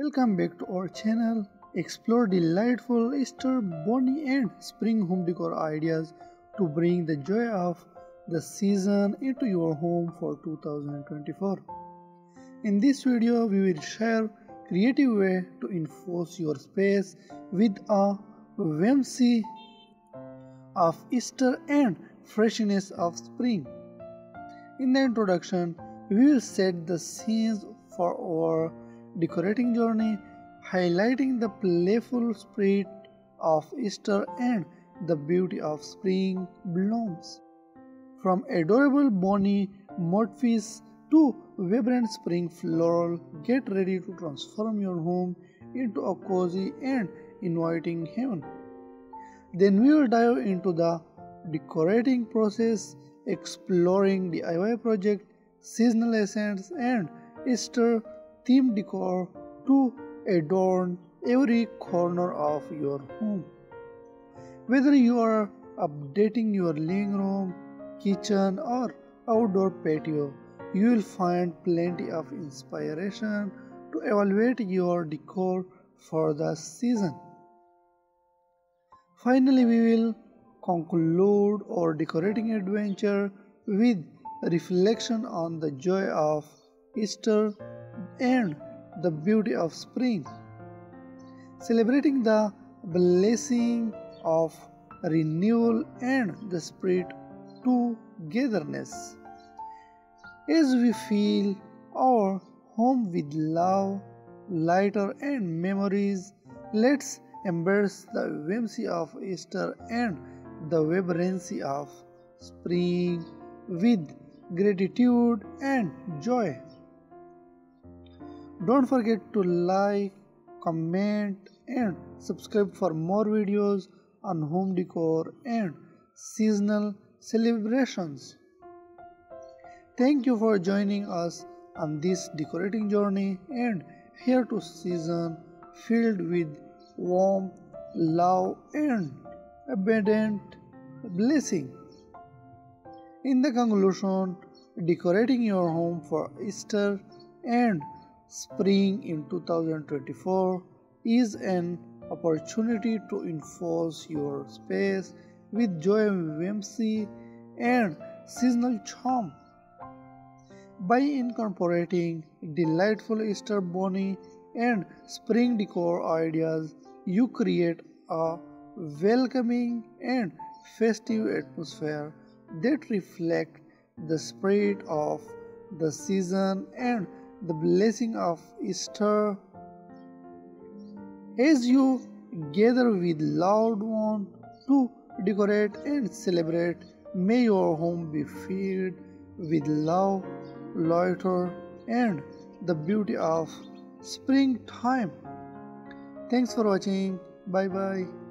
Welcome back to our channel. Explore delightful Easter bunny and spring home decor ideas to bring the joy of the season into your home for 2024. In this video, we will share creative way to enforce your space with a whimsy of Easter and freshness of spring. In the introduction, we will set the scenes for our decorating journey, highlighting the playful spirit of Easter and the beauty of spring blooms. From adorable bunny motifs to vibrant spring floral, get ready to transform your home into a cozy and inviting heaven. Then we will dive into the decorating process, exploring the DIY project, seasonal essence, and Easter themed decor to adorn every corner of your home. Whether you are updating your living room, kitchen, or outdoor patio, you will find plenty of inspiration to evaluate your decor for the season. Finally, we will conclude our decorating adventure with reflection on the joy of Easter and the beauty of spring, celebrating the blessing of renewal and the spirit togetherness. As we fill our home with love, lighter, and memories, let's embrace the whimsy of Easter and the vibrancy of spring with gratitude and joy. Don't forget to like, comment, and subscribe for more videos on home decor and seasonal celebrations. Thank you for joining us on this decorating journey and here to season filled with warmth, love, and abundant blessing. In the conclusion, decorating your home for Easter and spring in 2024 is an opportunity to enforce your space with joy, whimsy, and seasonal charm. By incorporating delightful Easter bunny and spring decor ideas, you create a welcoming and festive atmosphere that reflect the spirit of the season and the blessing of Easter. As you gather with loved ones to decorate and celebrate, may your home be filled with love, laughter, and the beauty of springtime. Thanks for watching. Bye bye.